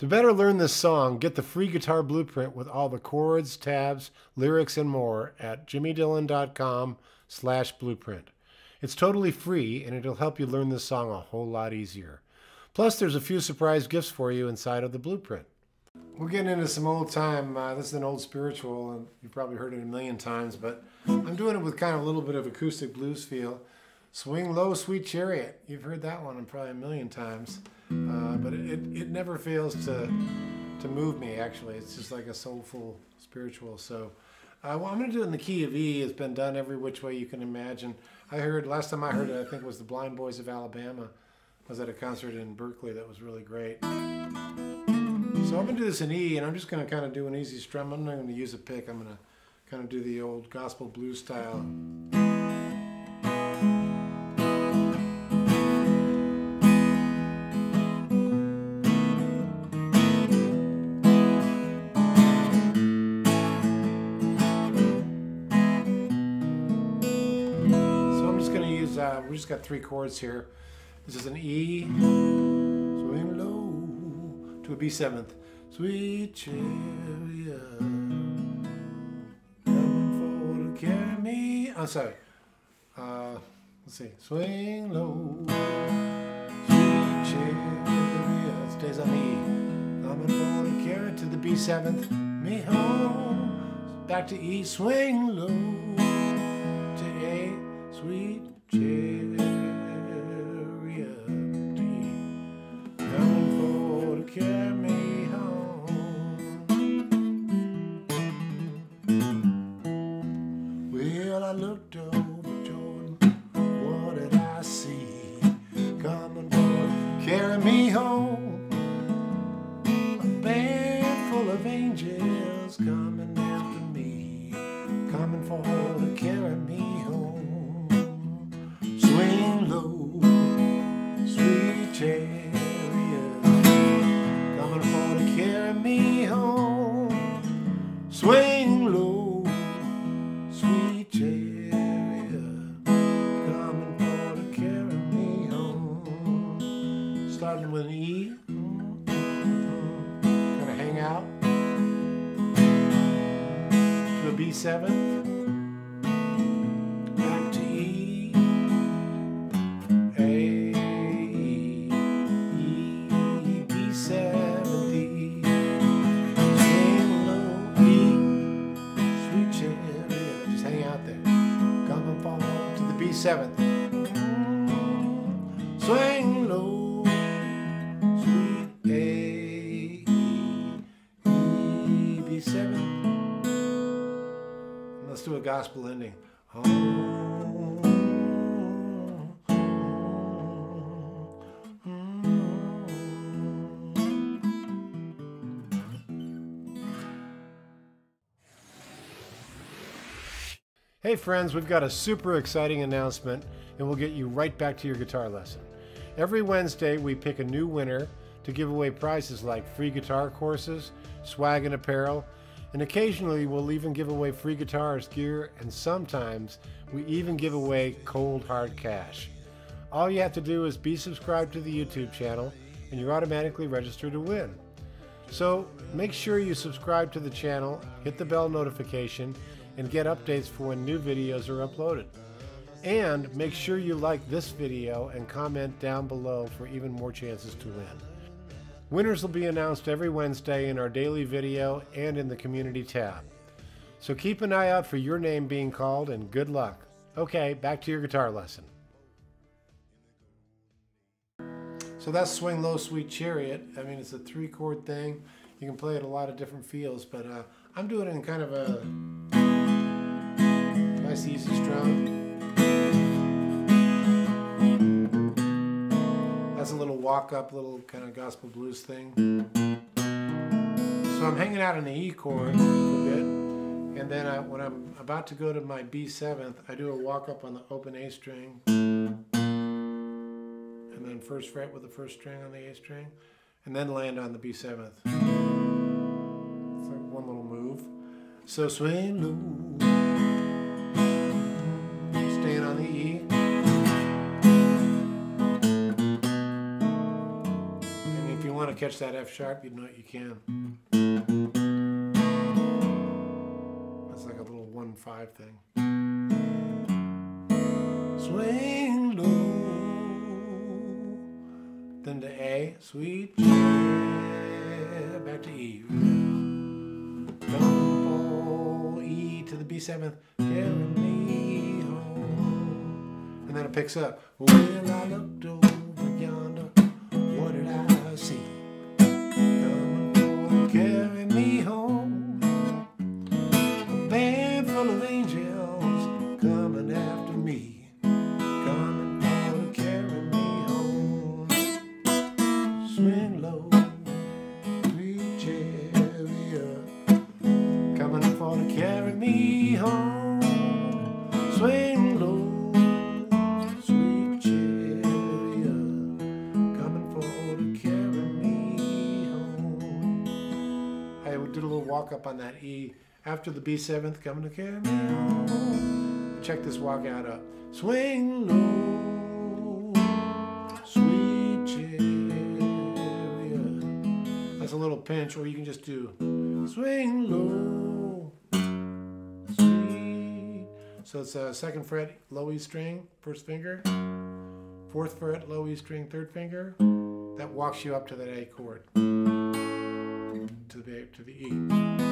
To better learn this song, get the free guitar blueprint with all the chords, tabs, lyrics, and more at jimmydillon.com slash blueprint. It's totally free and it'll help you learn this song a whole lot easier. Plus, there's a few surprise gifts for you inside of the blueprint. We're getting into some old time. Uh, this is an old spiritual, and you've probably heard it a million times, but I'm doing it with kind of a little bit of acoustic blues feel. Swing Low, Sweet Chariot. You've heard that one probably a million times, uh, but it, it, never fails to, to move me, actually. It's just like a soulful spiritual. So uh, well, I'm going to do it in the key of E. It's been done every which way you can imagine. I heard, last time I heard it, I think it was the Blind Boys of Alabama. I was at a concert in Berkeley that was really great. So I'm going to do this in E, and I'm just going to kind of do an easy strum. I'm not going to use a pick. I'm going to kind of do the old gospel blues style. We just got three chords here. This is an E, swing low to a B seventh. Sweet chariot, coming for to carry me. I'm sorry. Uh, let's see. Swing low, sweet chariot, stays on E. Coming for to carry to the B seventh. Me home, back to E. Swing low angels coming after me. Coming for to 1997. Let's do a gospel ending. Hey friends, we've got a super exciting announcement and we'll get you right back to your guitar lesson. Every Wednesday we pick a new winner to give away prizes like free guitar courses, swag and apparel, and occasionally we'll even give away free guitars, gear, and sometimes we even give away cold hard cash. All you have to do is be subscribed to the YouTube channel and you're automatically registered to win. So make sure you subscribe to the channel, hit the bell notification, and get updates for when new videos are uploaded. And make sure you like this video and comment down below for even more chances to win. Winners will be announced every Wednesday in our daily video and in the community tab. So keep an eye out for your name being called and good luck. Okay, back to your guitar lesson. So that's Swing Low Sweet Chariot. I mean, it's a three chord thing. You can play it a lot of different feels, but uh, I'm doing it in kind of a nice easy strum. That's a little walk up, little kind of gospel blues thing. So I'm hanging out in the E chord a bit, and then I, when I'm about to go to my B seventh, I do a walk up on the open A string, and then first fret with the first string on the A string, and then land on the B seventh. It's like one little move. So swing low, catch that F sharp, you know you can. That's like a little one five thing. Swing low, then to A, sweet yeah, back to E. E to the B seventh, carry me home, and then it picks up. When I looked over yonder, what did I see? Full of angels coming after me. Coming for to carry me home. Swing low. Coming for to carry me home. Swing low, sweet chariot. Coming for to carry me home. I did a little walk up on that E after the B seventh, coming to home. Check this walk out up. Swing low, sweet chariot. That's a little pinch, or you can just do swing low, sweet. So it's a second fret, low E string, first finger, fourth fret, low E string, third finger. That walks you up to that A chord, to the to the E.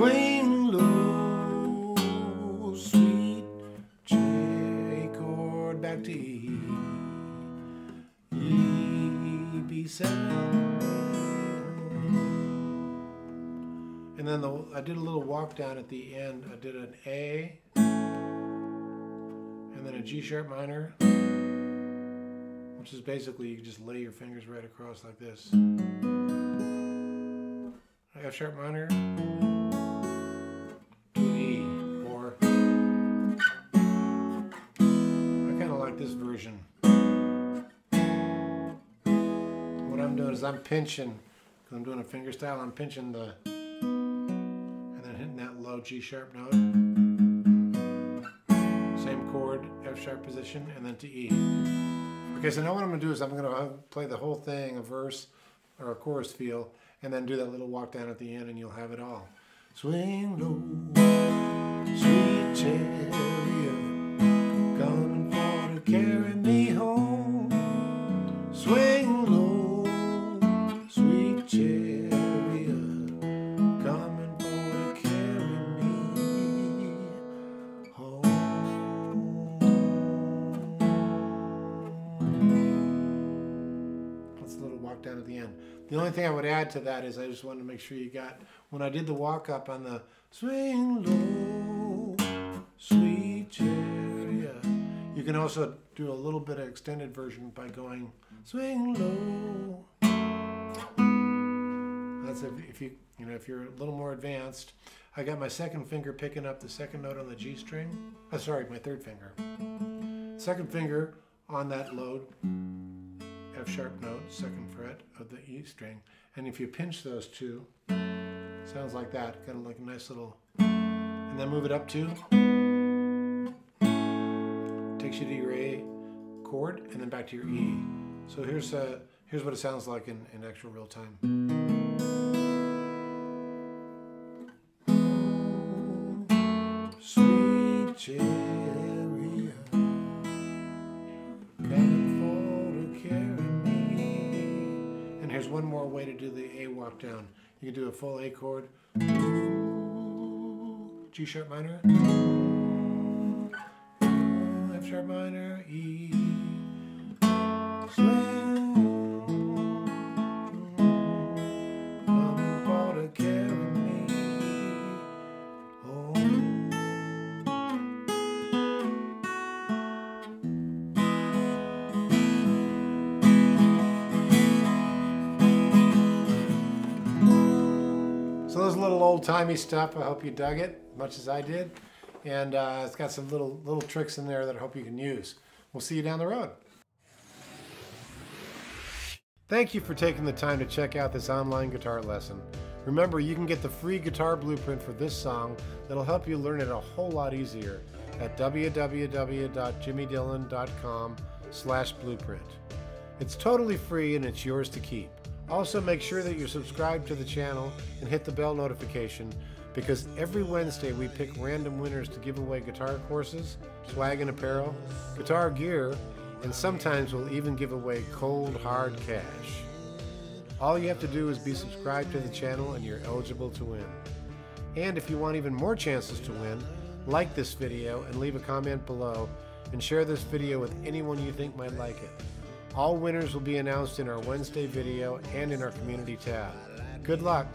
Swing low, sweet J chord back to E. E B seven. And then the, I did a little walk down at the end. I did an A, and then a G sharp minor, which is basically you just lay your fingers right across like this. F sharp minor version. What I'm doing is I'm pinching, because I'm doing a finger style, I'm pinching the, and then hitting that low G sharp note. Same chord, F sharp position, and then to E. Okay, so now what I'm to do is I'm going to uh, play the whole thing, a verse or a chorus feel, and then do that little walk down at the end, and you'll have it all. Swing low, sweet chariot, carry me home. Swing low, sweet chariot, coming for to carry me home. That's a little walk down at the end. The only thing I would add to that is I just wanted to make sure you got when I did the walk up on the swing low, sweet chariot. You can also do a little bit of extended version by going swing low. That's if, if you you know if you're a little more advanced. I got my second finger picking up the second note on the G string. Oh, sorry, my third finger. Second finger on that load, F sharp note, second fret of the E string. And if you pinch those two, sounds like that, kind of like a nice little, and then move it up to, takes you to your A chord, and then back to your E. So here's uh, here's what it sounds like in, in actual real time. And here's one more way to do the A walk down. You can do a full A chord, G sharp minor, sharp minor, E, little old timey stuff. I hope you dug it as much as I did, and uh, it's got some little little tricks in there that I hope you can use. We'll see you down the road. Thank you for taking the time to check out this online guitar lesson. Remember, you can get the free guitar blueprint for this song that'll help you learn it a whole lot easier at www.jimmydillon.com slash blueprint. It's totally free and it's yours to keep. Also, make sure that you're subscribed to the channel and hit the bell notification because every Wednesday we pick random winners to give away guitar courses, swag and apparel, guitar gear, and sometimes we'll even give away cold, hard cash. All you have to do is be subscribed to the channel and you're eligible to win. And if you want even more chances to win, like this video and leave a comment below and share this video with anyone you think might like it. All winners will be announced in our Wednesday video and in our community tab. Good luck!